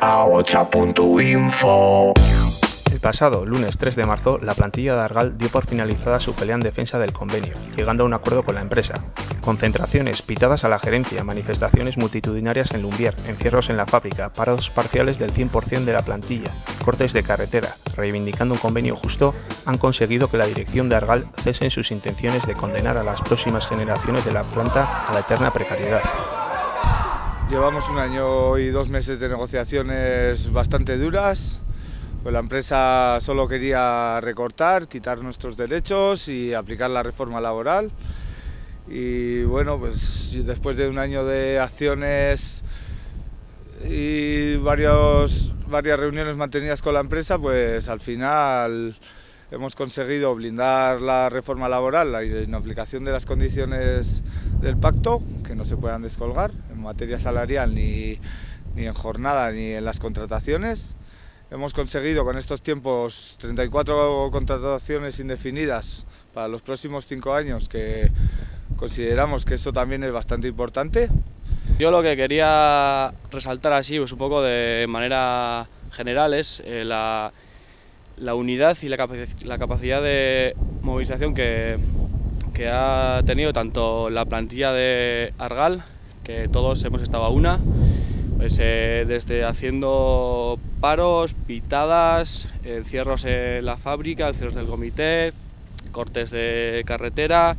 aocha.info. El pasado lunes 3 de marzo, la plantilla de Argal dio por finalizada su pelea en defensa del convenio, llegando a un acuerdo con la empresa. Concentraciones, pitadas a la gerencia, manifestaciones multitudinarias en Lumbier, encierros en la fábrica, paros parciales del 100% de la plantilla, cortes de carretera, reivindicando un convenio justo, han conseguido que la dirección de Argal cese en sus intenciones de condenar a las próximas generaciones de la planta a la eterna precariedad. Llevamos un año y dos meses de negociaciones bastante duras. Pues la empresa solo quería recortar, quitar nuestros derechos y aplicar la reforma laboral. Y bueno, pues después de un año de acciones y varios, varias reuniones mantenidas con la empresa, pues al final hemos conseguido blindar la reforma laboral, la aplicación de las condiciones del pacto, que no se puedan descolgar en materia salarial ni, ni en jornada ni en las contrataciones. Hemos conseguido con estos tiempos 34 contrataciones indefinidas para los próximos cinco años, que consideramos que eso también es bastante importante. Yo lo que quería resaltar así, pues un poco de manera general, es eh, la, la, unidad y la, la, capacidad de movilización que, que ha tenido tanto la plantilla de Argal, que todos hemos estado a una, pues, eh, desde haciendo paros, pitadas, encierros en la fábrica, encierros del comité, cortes de carretera.